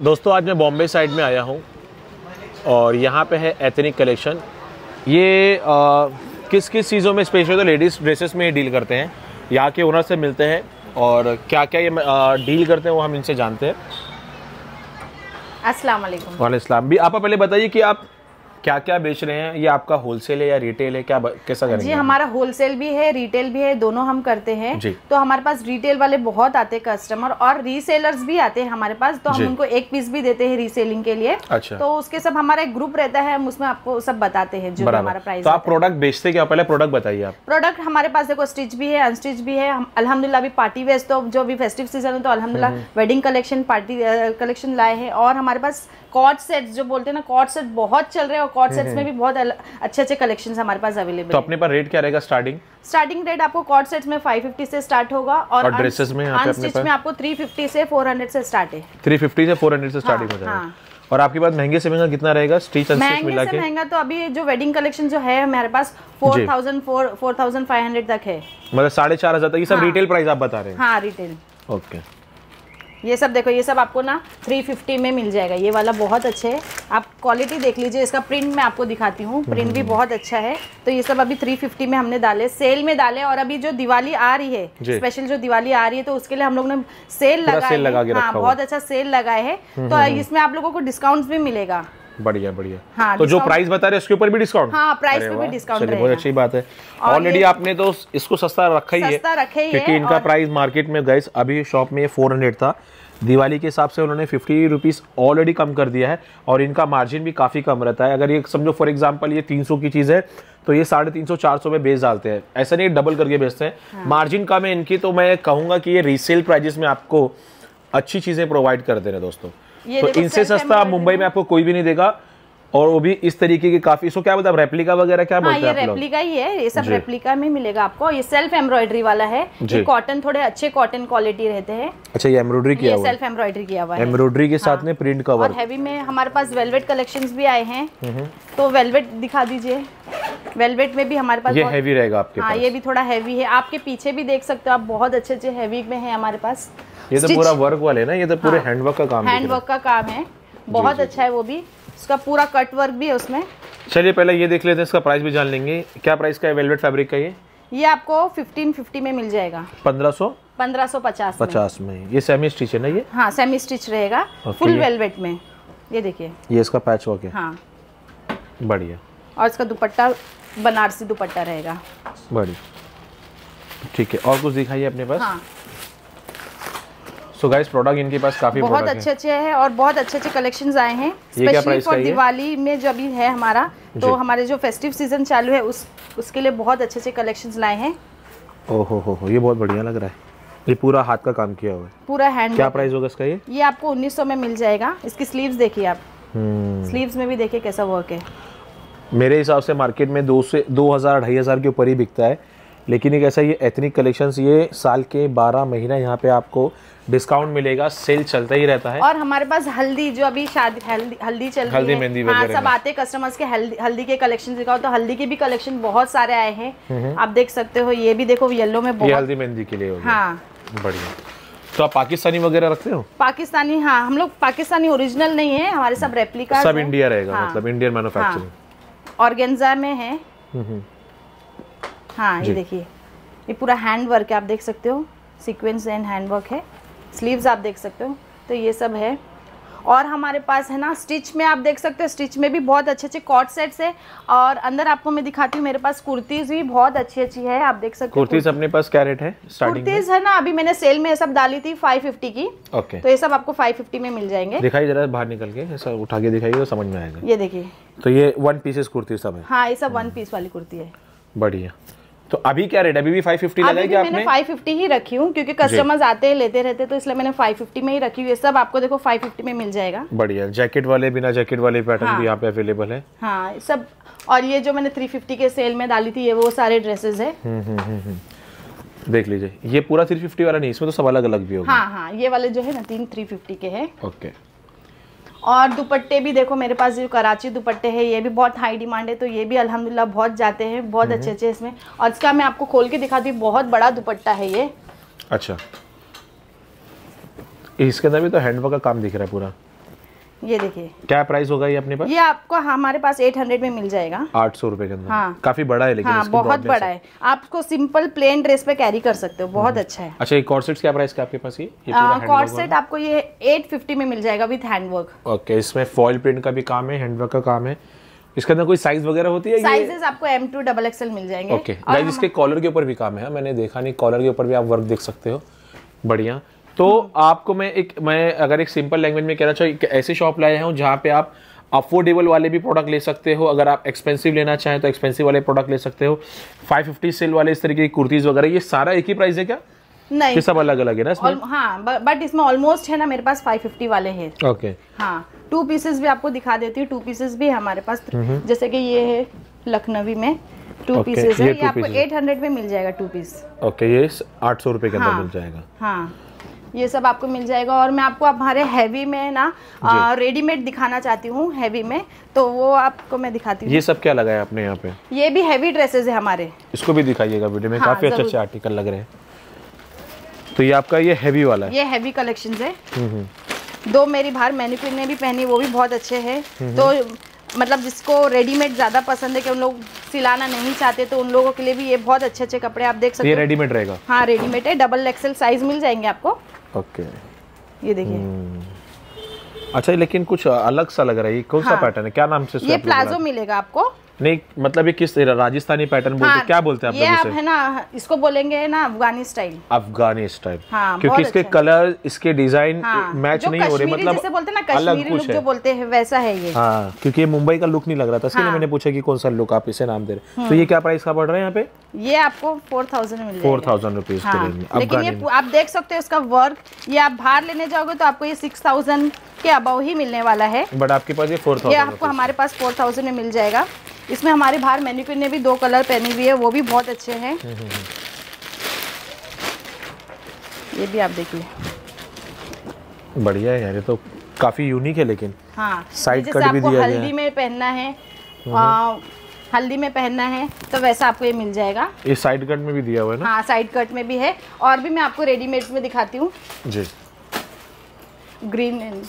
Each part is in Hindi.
दोस्तों आज मैं बॉम्बे साइड में आया हूँ और यहाँ पे है एथनिक कलेक्शन। ये आ, किस किस चीज़ों में स्पेशल तो लेडीज़ ड्रेसेस में डील करते हैं। यहाँ के ओनर से मिलते हैं और क्या क्या ये आ, डील करते हैं वो हम इनसे जानते हैं। अस्सलाम वालेकुम वाले भी आप पहले बताइए कि आप क्या क्या बेच रहे हैं? ये आपका होलसेल है या रिटेल है? क्या कैसा करेंगे? जी हमारा होलसेल भी है रिटेल भी है दोनों हम करते हैं। तो हमारे पास रिटेल वाले बहुत आते हैं कस्टमर और रीसेलर्स भी आते हैं हमारे पास। तो हम उनको एक पीस भी देते हैं रीसेलिंग के लिए। अच्छा। तो उसके सब हमारा एक ग्रुप रहता है हम उसमें आपको सब बताते हैं जो हमारा प्राइस तो आप प्रोडक्ट बेचते क्या? पहले प्रोडक्ट बताइए आप। प्रोडक्ट हमारे पास देखो स्टिच भी है अनस्टिच भी है हम अल्हम्दुलिल्लाह अभी पार्टी वेयर तो जो भी फेस्टिव सीज़न है तो अल्हम्दुलिल्लाह वेडिंग कलेक्शन पार्टी कलेक्शन लाए हैं। और हमारे पास कॉट सेट्स जो बोलते हैं ना कॉट सेट बहुत चल रहे हैं कॉट सेट्स में भी बहुत अच्छे अच्छे कलेक्शन हमारे पास अवेलेबल तो अपने पास रेट क्या रहेगा स्टार्टिंग स्टार्टिंग रेट आपको कॉट सेट्स में 550 से स्टार्ट होगा और और dresses में यहाँ पे अपने अनस्टिच में आपको 350 से 400 से स्टार्ट है। 350 से 400 से स्टार्टिंग हो जाएगा। हाँ। और आपके पास महँगे से महँगा कितना रहेगा? स्टिच एंड स्टिच मिला महँगे के? महँगा तो अभी जो वेडिंग कलेक्शन जो है हमारे पास 4000 4500 तक है। मतलब साढ़े चार हज़ार तक ये सब हाँ। रिटेल प्राइस आप बता रहे हैं? हाँ रिटेल ओके ये सब देखो ये सब आपको ना 350 में मिल जाएगा। ये वाला बहुत अच्छे है। आप क्वालिटी देख लीजिए इसका प्रिंट मैं आपको दिखाती हूँ। Print hmm. भी बहुत अच्छा है। तो ये सब अभी 350 में हमने डाले सेल में डाले और अभी जो दिवाली आ रही है स्पेशल जो दिवाली आ रही है तो उसके लिए हम लोग ने सेल लगा, सेल लगा हाँ बहुत अच्छा सेल लगाए है। तो इसमें आप लोगों को डिस्काउंट भी मिलेगा। बढ़िया बढ़िया। हाँ, तो जो प्राइस बता रहे उसके ऊपर भी डिस्काउंट हाँ, अरे पे भी discount चलिए बहुत अच्छी बात है। ऑलरेडी आपने तो इसको सस्ता रखा ही है सस्ता रखे ही है क्योंकि इनका प्राइस मार्केट में गैस अभी शॉप में फोर हंड्रेड था। दिवाली के हिसाब से उन्होंने फिफ्टी रुपीज़ ऑलरेडी कम कर दिया है और इनका मार्जिन भी काफ़ी कम रहता है। अगर ये समझो फॉर एग्जांपल ये तीन सौ की चीज़ है तो ये साढ़े तीन सौ चार सौ में बेच डालते हैं। ऐसा नहीं डबल करके बेचते हैं। हाँ। मार्जिन कम है इनकी तो मैं कहूँगा कि ये रीसेल प्राइजेस में आपको अच्छी चीज़ें प्रोवाइड करते रहे दोस्तों। तो इनसे सस्ता मुंबई में आपको कोई भी नहीं देगा और वो भी इस तरीके के काफ़ी इसको क्या बताए रेप्लिका वगैरह क्या हाँ बोलते ये हैं रेप्लिका ही है ये सब रेप्लिका में मिलेगा आपको ये सेल्फ एम्ब्रॉयडरी वाला है। ये कॉटन थोड़े अच्छे कॉटन क्वालिटी रहते हैं। अच्छा ये एम्ब्रॉयडरी किया हुआ है। सेल्फ एम्ब्रॉयडरी किया हुआ है। एम्ब्रॉयडरी के साथ में प्रिंट का और हैवी में हमारे पास वेलवेट कलेक्शन भी आए हैं। हम्म। तो वेलवेट दिखा दीजिए। वेलवेट में भी हमारे पास ये हैवी रहेगा आपके हाँ ये भी थोड़ा हैवी है। आपके पीछे भी देख सकते हो आप बहुत अच्छे अच्छे हैवी में है हमारे पास। ये तो पूरा वर्क वाले ना ये तो पूरे हैंडवर्क का काम हैंडवर्क का काम है। बहुत अच्छा है वो भी। उसका पूरा कट वर्क भी है उसमें। चलिए पहले ये देख लेते हैं इसका प्राइस भी जान लेंगे। क्या प्राइस का है वेलवेट फैब्रिक का ये? ये आपको फिफ्टीन फिफ्टी में मिल जाएगा। पंद्रह सौ? पंद्रह सौ पचास में। पचास में। ये सेमी स्टिच है ना ये? हाँ सेमी स्टिच रहेगा। फुल वेलवेट में। ये देखिए। ये इसका पैच वर्क है? हाँ। बढ़िया। और इसका दुपट्टा बनारसी दुपट्टा रहेगा। बढ़िया। ठीक है और कुछ दिखाइए अपने पास? हाँ। सो गाइस प्रोडक्ट इनके पास काफ़ी बहुत अच्छे अच्छे हैं और बहुत अच्छे अच्छे कलेक्शंस आए हैं। स्पेशली फॉर दिवाली में जो अभी है हमारा तो हमारे जो फेस्टिव सीज़न चालू है उस उसके लिए बहुत अच्छे अच्छे कलेक्शंस लाए हैं। ओहो हो हो ये बहुत बढ़िया लग रहा है। ये पूरा हाथ का काम किया हुआ है। पूरा हैंड क्या प्राइस होगा इसका ये? ये आपको 1900 में मिल जाएगा। इसकी स्लीव्स देखिए आप। हम्म। स्लीव्स में भी देखिए कैसा वर्क है। मेरे हिसाब से मार्केट में दो से दो हज़ार ढाई हज़ार के ऊपर ही बिकता है। लेकिन एक ऐसा ये एथनिक कलेक्शंस ये साल के बारह महीना यहाँ पे आपको डिस्काउंट मिलेगा सेल चलता ही रहता है। और हमारे पास हल्दी जो अभी शादी हल्दी हल्दी चल रही हल्दी है। मेहंदी हाँ सब। आते कस्टमर्स के हल्दी हल्दी के कलेक्शन दिखाओ तो हल्दी के भी कलेक्शन बहुत सारे आए हैं। आप देख सकते हो ये भी देखो येलो में ये बहुत हल्दी मेहंदी के लिए हो हाँ। बढ़िया। तो आप पाकिस्तानी वगैरह रखते हो? पाकिस्तानी हाँ हम लोग पाकिस्तानी ओरिजिनल नहीं है हमारे सब रेप्लिका सब इंडिया रहेगा हाँ। मतलब इंडियन मैन्युफैक्चरिंग ऑर्गेन्जा में है। हाँ ये देखिए। ये पूरा हैंड वर्क है आप देख सकते हो। सीक्वेंस एंड हैंड वर्क है। स्लीव्स आप देख सकते हो। तो ये सब है। और हमारे पास है ना स्टिच में आप देख सकते हो। स्टिच में भी बहुत अच्छे अच्छे कॉट सेट्स है। और अंदर आपको मैं दिखाती हूँ मेरे पास कुर्तीज भी बहुत अच्छी अच्छी है। आप देख सकते हो कुर्तीज अपने पास क्या रेट है? कुर्तीज है ना अभी मैंने सेल में ये सब डाली थी 550 की। ओके तो ये सब आपको 550 में मिल जाएँगे। दिखाई जरा बाहर निकल के ऐसा उठा के दिखाइए तो समझ में आएगा। ये देखिए। तो ये वन पीसेस कुर्ती सब है? हाँ ये सब वन पीस वाली कुर्ती है। बढ़िया। तो अभी क्या रेट अभी भी 550 अभी लगाई भी क्या मैंने आपने 550 ही रखी हूँ क्योंकि कस्टमर्स आते हैं लेते रहते हैं तो इसलिए मैंने 550 में ही रखी हुई है। सब आपको देखो 550 में मिल जाएगा। बढ़िया। जैकेट वाले बिना जैकेट वाले पैटर्न हाँ। भी यहाँ पे अवेलेबल है। हाँ सब और ये जो मैंने 350 के सेल में डाली थी ये वो सारे ड्रेसेस है। देख लीजिए। ये पूरा 350 वाला नहीं इसमें तो सब अलग अलग भी होगा। हाँ हाँ ये वाले जो है ना तीन 350 के हैं। ओके और दुपट्टे भी देखो मेरे पास जो कराची दुपट्टे हैं ये भी बहुत हाई डिमांड है तो ये भी अल्हम्दुलिल्लाह बहुत जाते हैं बहुत अच्छे अच्छे इसमें। और इसका मैं आपको खोल के दिखाती हूँ बहुत बड़ा दुपट्टा है ये। अच्छा। इसके अंदर भी तो हैंडवर्क का काम दिख रहा है पूरा। ये देखिए। क्या प्राइस होगा ये अपने पास? ये आपको हमारे पास 800 में मिल जाएगा। आठ सौ रुपए के अंदर। हाँ। काफ़ी बड़ा है लेकिन हाँ बहुत बड़ा है। आपको सिंपल प्लेन ड्रेस पे कैरी कर सकते हो। बहुत अच्छा है। अच्छा ये कॉर्सेट्स क्या प्राइस का आपके पास ये? ये पूरा कॉर्ड हैंडवर्क सेट आपको ये 850 में मिल जाएगा विथ हैंडवर्क ओके इसमें फॉइल प्रिंट का भी काम है हैंडवर्क का काम है। इसके अंदर कोई साइज़ वगैरह होती है साइजेस आपको एम टू डबल एक्सएल मिल जाएँगे। ओके गाइस इसके कॉलर के ऊपर भी काम है। मैंने देखा नहीं कॉलर के ऊपर भी आप वर्क देख सकते हो। बढ़िया। तो आपको मैं एक मैं अगर एक सिंपल लैंग्वेज में कहना चाहिए ऐसी शॉप लाया हूँ जहाँ पे आप अफोर्डेबल वाले भी प्रोडक्ट ले सकते हो। अगर आप एक्सपेंसिव लेना चाहें तो एक्सपेंसिव वाले प्रोडक्ट ले सकते हो। 550 सेल वाले इस तरीके की कुर्तीज वगैरह ये सारा एक ही प्राइस है क्या? नहीं। सब अलग अलग है ना इसमें? हाँ बट इसमें ऑलमोस्ट है ना मेरे पास 550 वाले हैं। ओके हाँ टू पीसेस भी आपको दिखा देती हूँ टू पीसेस भी हमारे पास। जैसे कि ये है लखनवी में टू Okay, पीसेस है। ये ये आपको pieces। 800 में मिल जाएगा टू पीस ओके ये आठ सौ रुपये के अंदर हाँ। मिल जाएगा। हाँ। ये सब आपको मिल जाएगा। और मैं आपको हमारे हैवी में ना रेडीमेड दिखाना चाहती हूँ हैवी में। तो वो आपको मैं दिखाती हूँ। ये सब क्या लगा है आपने यहाँ पे? ये भी हैवी ड्रेसेस है हमारे। इसको भी दिखाइएगा वीडियो में। हाँ, काफ़ी अच्छे अच्छे आर्टिकल लग रहे हैं। तो ये आपका ये हैवी वाला है? ये हैवी कलेक्शन है। हम्म, हम्म। दो मेरी बाहर मैनिक्विन ने भी पहनी वो भी बहुत अच्छे हैं। हम्म, तो मतलब जिसको रेडीमेड ज़्यादा पसंद है कि उन लोग सिलाना नहीं चाहते तो उन लोगों के लिए भी ये बहुत अच्छे अच्छे कपड़े आप देख सकते हैं। रेडीमेड रहेगा? हाँ रेडीमेड है। डबल एक्सेल साइज़ मिल जाएँगे आपको। ओके ये देखिए हम्म। अच्छा लेकिन कुछ अलग सा लग रहा है ये कौन सा हाँ। पैटर्न है क्या नाम से ये प्लाजो मिलेगा आपको हैं? नहीं मतलब ये किस राजस्थानी पैटर्न बोलते हैं? क्या बोलते हैं आप ये आप है ना इसको बोलेंगे ना अफगानी स्टाइल अफगानी स्टाइल हाँ, क्योंकि इसके अच्छा कलर इसके डिज़ाइन हाँ मैच नहीं हो रहे मतलब जैसे बोलते ना कश्मीरी लुक है। जो बोलते हैं वैसा है ये। हाँ क्योंकि ये मुंबई का लुक नहीं लग रहा था इसलिए हाँ। मैंने पूछा कि कौन सा लुक आप इसे नाम दे रहे तो ये क्या प्राइस का पड़ रहा है यहाँ पे? ये आपको फोर थाउज़ेंड मिल फोर थाउज़ेंड रुपीज़ हाँ लेकिन ये आप देख सकते हो इसका वर्क ये आप बाहर लेने जाओगे तो आपको ये सिक्स थाउज़ेंड के अबाव ही मिलने वाला है। बट आपके पास ये फोर ये आपको हमारे पास फोर थाउज़ेंड में मिल जाएगा। इसमें हमारे बाहर मेन्यू ने भी दो कलर पहनी हुई है वो भी बहुत अच्छे हैं। हम्म, ये भी आप देखिए। बढ़िया है यार ये तो काफ़ी यूनिक है लेकिन। हाँ जैसे cut भी आपको दिया हल्दी में पहनना है हल्दी में पहनना है तो वैसा आपको ये मिल जाएगा। ये साइड कट में भी दिया हुआ है ना? हाँ साइड कट में भी है। और भी मैं आपको रेडीमेड में दिखाती हूँ। जी। ग्रीन एंड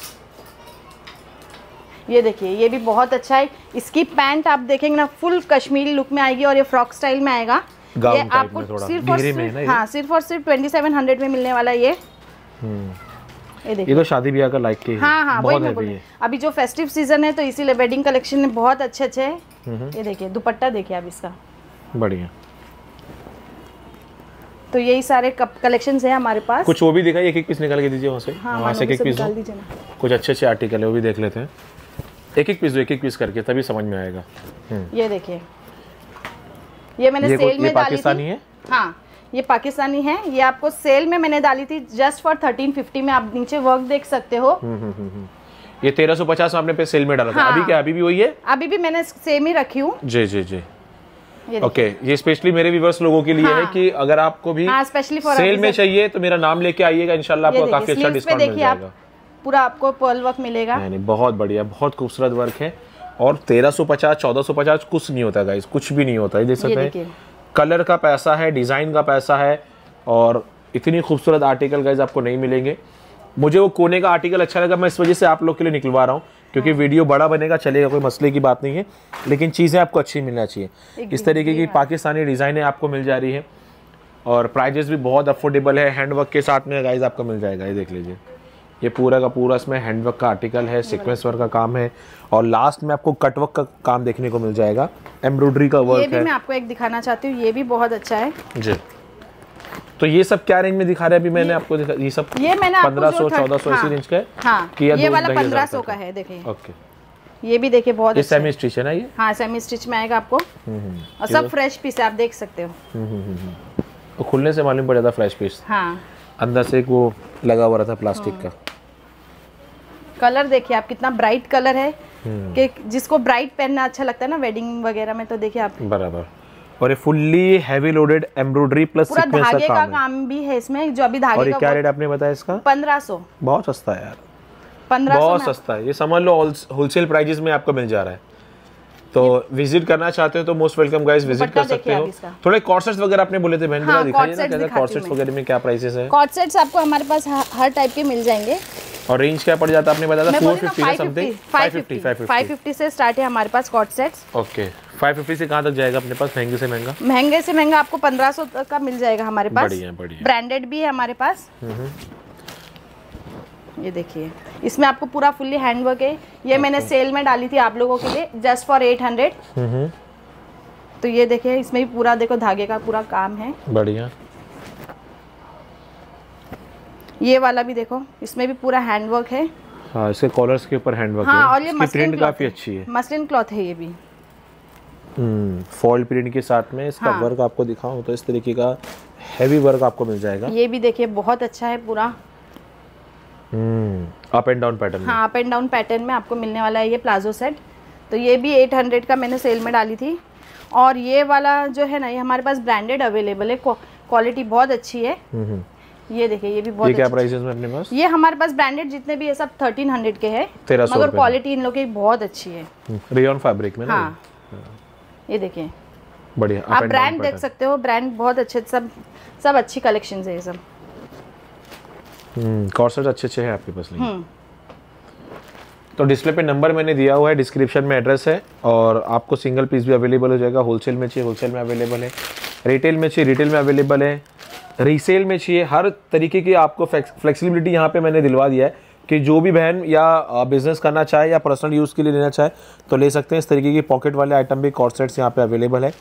ये देखिए ये भी बहुत अच्छा है। इसकी पैंट आप देखेंगे ना फुल कश्मीरी लुक में आएगी और ये फ्रॉक स्टाइल में आएगा। ये आपको सिर्फ़ और सिर्फ़ हाँ सिर्फ़ और सिर्फ़ ट्वेंटी सेवन हंड्रेड में मिलने वाला है ये ये देखिए ये तो शादी ब्याह का लाइक के हाँ। हाँ बहुत है। अभी जो फेस्टिव सीज़न है तो इसीलिए वेडिंग कलेक्शन में बहुत अच्छे अच्छे हैं। हम्म, ये देखिए दुपट्टा देखिए आप इसका। बढ़िया। तो यही सारे कलेक्शन है हमारे पास। कुछ वो भी दिखाई एक एक पीस निकाल के दीजिए वहाँ से। हाँ वहाँ से एक एक पीस निकाल दीजिए कुछ अच्छे अच्छे आर्टिकल है वो भी देख लेते हैं। एक एक पीस एक एक पीस करके तभी समझ में आएगा। हम्म। ये देखिए। ये मैंने ये सेल ये में डाली थी। है? हाँ ये पाकिस्तानी है। ये आपको सेल में मैंने डाली थी जस्ट फॉर थर्टीन फिफ्टी में आप नीचे वर्क देख सकते हो। हम्म, हम्म। ये तेरह सौ पचास आपने पे सेल में डाला था। हाँ। अभी क्या अभी भी वही है? अभी भी मैंने सेम ही रखी हूँ। जी जी जी। ये। ओके ये स्पेशली मेरे व्यूवर्स लोगों के लिए हाँ, है। हाँ। कि अगर आपको भी हाँ स्पेशली सेल में चाहिए तो मेरा नाम लेके आइएगा इंशाल्लाह आपको काफ़ी अच्छा डिस्काउंट मिल जाएगा। पूरा आपको पर्ल वर्क मिलेगा। नहीं नहीं बहुत बढ़िया बहुत खूबसूरत वर्क है। और तेरह सौ पचास चौदह सौ पचास कुछ नहीं होता गाइस कुछ भी नहीं होता है देख सकते हैं। कलर का पैसा है डिज़ाइन का पैसा है और इतनी खूबसूरत आर्टिकल गाइज़ आपको नहीं मिलेंगे। मुझे वो कोने का आर्टिकल अच्छा लगा मैं इस वजह से आप लोग के लिए निकलवा रहा हूँ क्योंकि। वीडियो बड़ा बनेगा चलेगा कोई मसले की बात नहीं है। लेकिन चीज़ें आपको अच्छी मिलना चाहिए। इस तरीके की। पाकिस्तानी डिज़ाइनें आपको मिल जा रही है। और प्राइजेस भी बहुत अफोर्डेबल है हैंडवर्क के साथ में गाइज़ आपको मिल जाएगा ये देख लीजिए। ये पूरा का पूरा इसमें हैंडवर्क का आर्टिकल है सीक्वेंस वर्क का काम है और लास्ट में आपको कटवर्क का काम देखने को मिल जाएगा एम्ब्रॉयडरी का ये वर्क भी है। मैं आपको एक दिखाना चाहती हूँ ये भी बहुत अच्छा है। जी। तो ये सब क्या रेंज में दिखा रहे हैं? अभी मैंने आपको दिखा ये सब ये मैंने पंद्रह सौ चौदह सौ इसी हाँ, रेंज का है? हाँ कि ये वाला पंद्रह सौ का है? है देखिए। ओके ये भी देखिए बहुत ये अच्छा सेमी स्टिच है ना ये? हाँ सेमी स्टिच में आएगा आपको। हम्म, हम्म, और सब फ्रेश पीस है आप देख सकते हो। हम्म, हम्म, हम्म, हम्म। वो खुलने से मालूम पड़ जाता फ्रेश पीस हाँ। अंदर से एक वो लगा हुआ रहता प्लास्टिक का। कलर देखिए आप कितना ब्राइट कलर है हम्म। कि जिसको ब्राइट पहनना अच्छा लगता है ना वेडिंग वगैरह में तो देखिए आप। बराबर। और ये fully heavy loaded embroidery plus पूरा सीक्वेंस का धागे का काम भी है इसमें जो अभी धागे और का ये क्या रेट आपने बताया इसका? पंद्रह सौ। बहुत सस्ता है यार। पंद्रह बहुत सस्ता है। ये समझ लो होलसेल प्राइजेस में आपको मिल जा रहा है। तो विज़िट करना चाहते हो तो मोस्ट वेलकम गाइस विज़िट कर सकते हो। थोड़े कॉर्सेट्स वगैरह आपने बोले थे बहन हाँ, दिखाइए कॉर्सेट्स वगैरह में क्या प्राइसेस है। कॉट सेट्स आपको हमारे पास हर टाइप के मिल जाएँगे। और रेंज क्या पड़ जाता है आपने बताया four fifty something five fifty से स्टार्ट है हमारे पास co-ord sets okay five fifty से कहाँ तक जाएगा अपने पास? महँगे से महँगा? महँगे से महँगा आपको 1500 तक का मिल जाएगा हमारे पास। बढ़िया बढ़िया। ब्रांडेड भी है हमारे पास। ये देखिए। इसमें आपको पूरा फुल्ली हैंडवर्क है। ये मैंने सेल में डाली थी आप लोगों के लिए जस्ट फॉर 800 हम्म तो ये देखिए इसमें भी पूरा देखो धागे का पूरा काम है। बढ़िया। ये वाला भी देखो इसमें भी पूरा हैंडवर्क है। हाँ इसके कॉलर्स के ऊपर हैंडवर्क हाँ है। और ये प्रिंट काफ़ी अच्छी है। मसलिन क्लॉथ है ये भी। फॉल प्रिंट के साथ में इसका हाँ। वर्क आपको दिखाऊँ तो इस तरीके का हैवी वर्क आपको मिल जाएगा। ये भी देखिए बहुत अच्छा है पूरा। अप एंड डाउन पैटर्न हाँ अप एंड डाउन पैटर्न में आपको मिलने वाला है ये प्लाजो सेट तो ये भी 800 का मैंने सेल में डाली थी। और ये वाला जो है ना ये हमारे पास ब्रांडेड अवेलेबल है। क्वालिटी बहुत अच्छी है। ये देखिए ये भी ये क्या प्राइसेस में अपने पास? ये हमारे पास ब्रांडेड जितने भी है सब 1300 के हैं। 1300 मगर क्वालिटी इन लोग की बहुत अच्छी है। रेयन फैब्रिक में हाँ। ये देखिए। बढ़िया। आप ब्रांड देख सकते हो। ब्रांड बहुत अच्छे सब सब अच्छी कलेक्शन है ये सब। हम्म कॉर्सेट अच्छे अच्छे हैं आपके पास लेकिन। हम्म। तो डिस्प्ले पे नंबर मैंने दिया हुआ है डिस्क्रिप्शन में एड्रेस है और आपको सिंगल पीस भी अवेलेबल हो जाएगा। होलसेल में चाहिए होलसेल में अवेलेबल है। रिटेल में चाहिए रिटेल में अवेलेबल है। रीसेल में चाहिए हर तरीके की आपको फ्लेक्सिबिलिटी यहाँ पे मैंने दिलवा दिया है कि जो भी बहन या बिज़नेस करना चाहे या पर्सनल यूज़ के लिए लेना चाहे तो ले सकते हैं। इस तरीके की पॉकेट वाले आइटम भी कॉर्सेट्स यहाँ पे अवेलेबल है।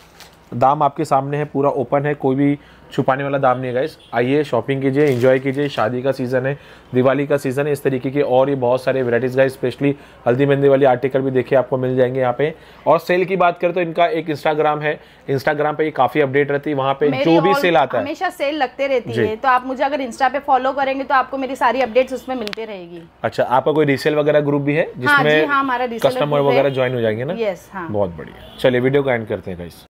दाम आपके सामने है पूरा ओपन है कोई भी छुपाने वाला दाम नहीं है गाइस आइए शॉपिंग कीजिए एंजॉय कीजिए. शादी का सीज़न है दिवाली का सीज़न है इस तरीके की और ये बहुत सारे वेराइटीज़ गाइस स्पेशली हल्दी मेहंदी वाली आर्टिकल भी देखिए आपको मिल जाएँगे यहाँ पे. और सेल की बात करें तो इनका एक इंस्टाग्राम है. इंस्टाग्राम पे ये काफ़ी अपडेट रहती है वहाँ पे जो भी सेल आता है। हमेशा सेल लगते रहती है तो आप मुझे अगर इंस्टा पे फॉलो करेंगे तो आपको मेरी सारी अपडेट्स उसमें मिलती रहेगी। अच्छा आपका कोई रीसेल वगैरह ग्रुप भी है हाँ जिसमें हाँ कस्टमर वगैरह ज्वाइन हो जाएँगे ना? हाँ। बहुत बढ़िया। चलिए वीडियो को एंड करते हैं गाइस